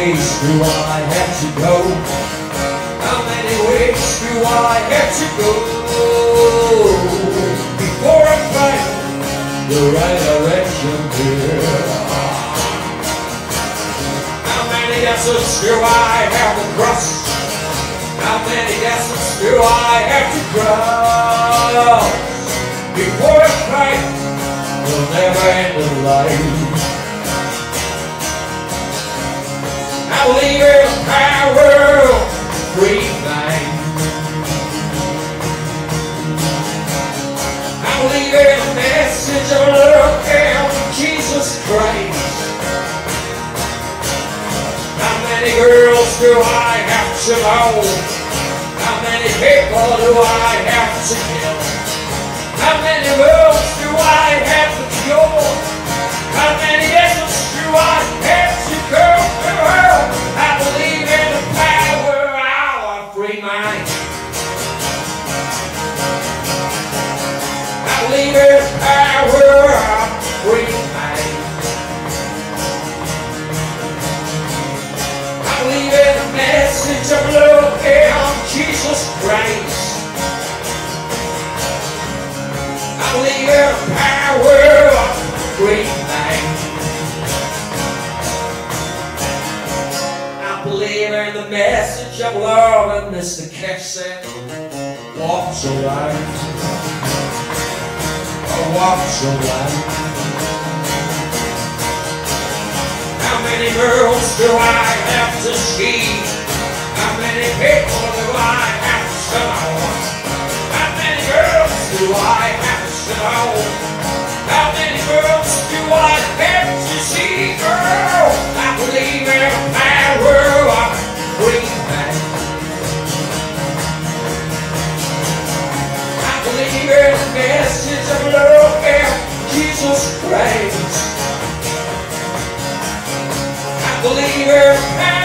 ways do I have to go? How many ways do I have to go before I find the right direction here? How many deserts do I have to cross? How many deserts do I have to cross before I find the never-ending life? Message of love and Jesus Christ. How many girls do I have to know? How many people do I have to kill? I believe in the power of a. I believe in the message of love and Jesus Christ. I believe in the power of. I believe in the message of love and Mr. Cash said, walk so. So right. How many girls do I have to see? How many people do I have to know? How many girls do I have to know? How many girls do I have to see? The message of love and Jesus Christ. I believe in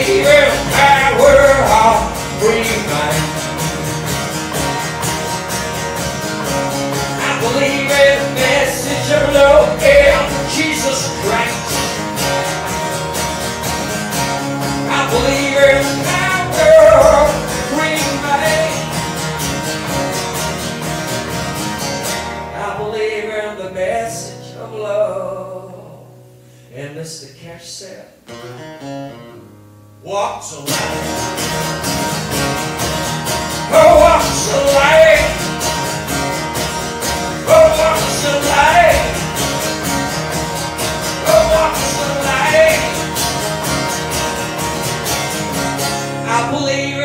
I believe in the in the message of love and Jesus Christ. I believe in power. I believe in the message of love. And Mr. Cash said, walks away. Oh, walks away. Oh, walks away. Oh, walks away. I believe.